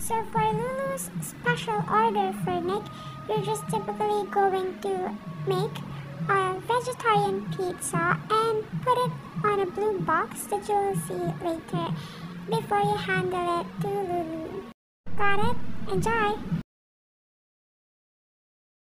So for Lulu's special order for Nic, you're just typically going to make a vegetarian pizza and put it on a blue box that you'll see later before you handle it to Lulu. Got it? Enjoy!